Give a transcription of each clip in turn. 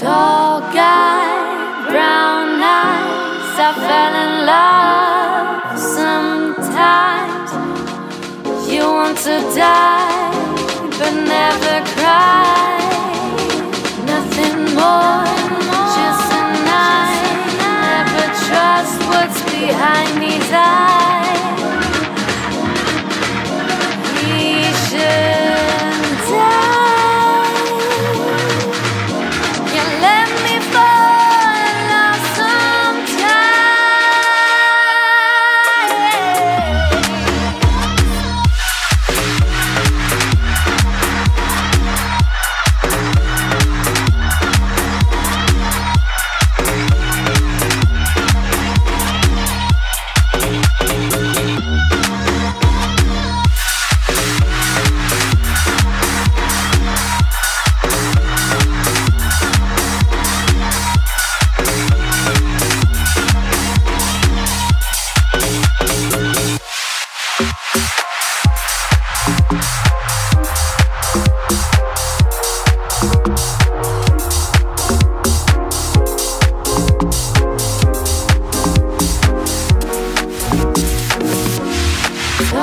Tall guy, brown eyes, I fell in love sometimes. You want to die, but never cry.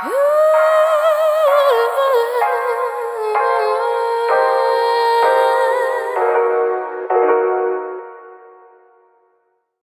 Woo!